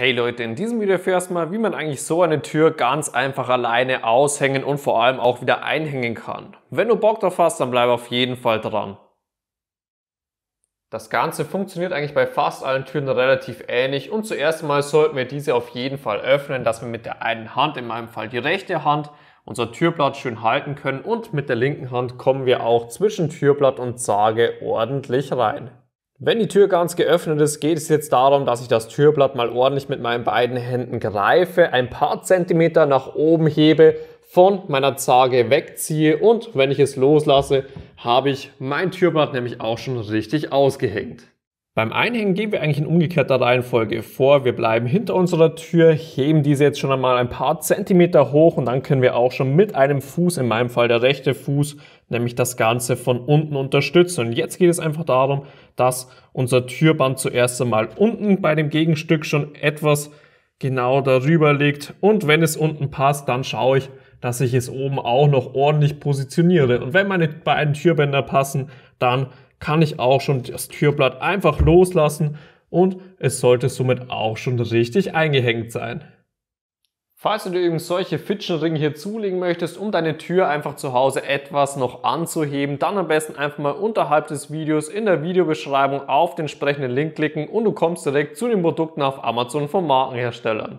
Hey Leute, in diesem Video erfährst du mal, wie man eigentlich so eine Tür ganz einfach alleine aushängen und vor allem auch wieder einhängen kann. Wenn du Bock drauf hast, dann bleib auf jeden Fall dran. Das Ganze funktioniert eigentlich bei fast allen Türen relativ ähnlich und zuerst mal sollten wir diese auf jeden Fall öffnen, dass wir mit der einen Hand, in meinem Fall die rechte Hand, unser Türblatt schön halten können und mit der linken Hand kommen wir auch zwischen Türblatt und Sage ordentlich rein. Wenn die Tür ganz geöffnet ist, geht es jetzt darum, dass ich das Türblatt mal ordentlich mit meinen beiden Händen greife, ein paar Zentimeter nach oben hebe, von meiner Zage wegziehe und wenn ich es loslasse, habe ich mein Türblatt nämlich auch schon richtig ausgehängt. Beim Einhängen gehen wir eigentlich in umgekehrter Reihenfolge vor. Wir bleiben hinter unserer Tür, heben diese jetzt schon einmal ein paar Zentimeter hoch und dann können wir auch schon mit einem Fuß, in meinem Fall der rechte Fuß, nämlich das Ganze von unten unterstützen. Und jetzt geht es einfach darum, dass unser Türband zuerst einmal unten bei dem Gegenstück schon etwas genau darüber liegt. Und wenn es unten passt, dann schaue ich, dass ich es oben auch noch ordentlich positioniere. Und wenn meine beiden Türbänder passen, dann kann ich auch schon das Türblatt einfach loslassen und es sollte somit auch schon richtig eingehängt sein. Falls du dir eben solche Fitchenringe hier zulegen möchtest, um deine Tür einfach zu Hause etwas noch anzuheben, dann am besten einfach mal unterhalb des Videos in der Videobeschreibung auf den entsprechenden Link klicken und du kommst direkt zu den Produkten auf Amazon von Markenherstellern.